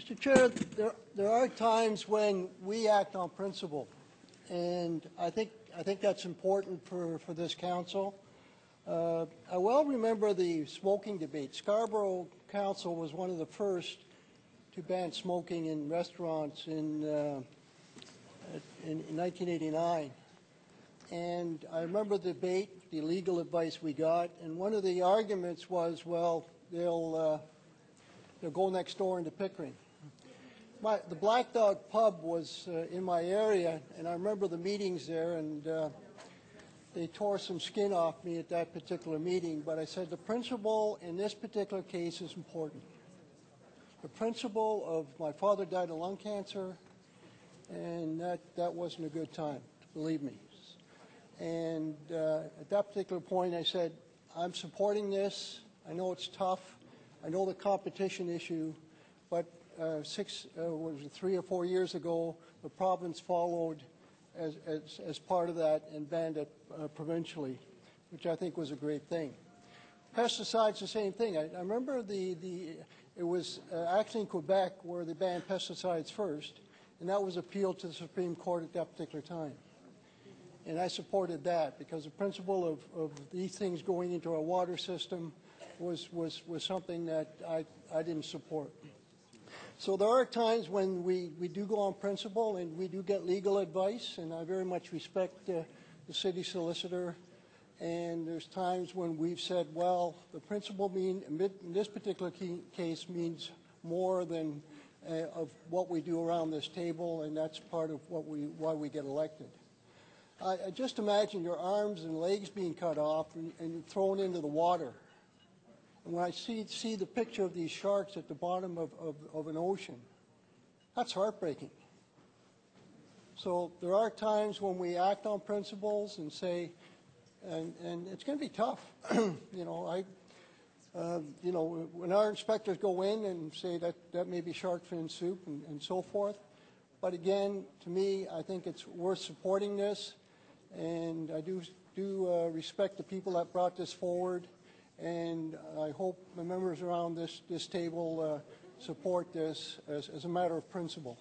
Mr. Chair, there, there are times when we act on principle, and I think, I think that's important for, for this council. Uh, I well remember the smoking debate. Scarborough Council was one of the first to ban smoking in restaurants in, uh, in, in 1989. And I remember the debate, the legal advice we got, and one of the arguments was, well, they'll, uh, they'll go next door into Pickering. My, the Black Dog Pub was uh, in my area, and I remember the meetings there, and uh, they tore some skin off me at that particular meeting. But I said the principle in this particular case is important. The principle of my father died of lung cancer, and that, that wasn't a good time, believe me. And uh, at that particular point, I said, I'm supporting this. I know it's tough. I know the competition issue, but uh, six, uh, was it three or four years ago, the province followed as, as, as part of that and banned it uh, provincially, which I think was a great thing. Pesticides, the same thing. I, I remember the, the, it was uh, actually in Quebec where they banned pesticides first, and that was appealed to the Supreme Court at that particular time. And I supported that because the principle of, of these things going into our water system was, was, was something that I, I didn't support. So there are times when we, we do go on principle and we do get legal advice, and I very much respect uh, the city solicitor. And there's times when we've said, well, the principle mean, in this particular case means more than uh, of what we do around this table, and that's part of what we, why we get elected. I, I just imagine your arms and legs being cut off and, and thrown into the water. And when I see, see the picture of these sharks at the bottom of, of, of an ocean, that's heartbreaking. So there are times when we act on principles and say, and, and it's going to be tough. you know, I, uh, you know, when our inspectors go in and say that that may be shark fin soup and, and so forth. But again, to me, I think it's worth supporting this, and I do do uh, respect the people that brought this forward and I hope the members around this, this table uh, support this as, as a matter of principle.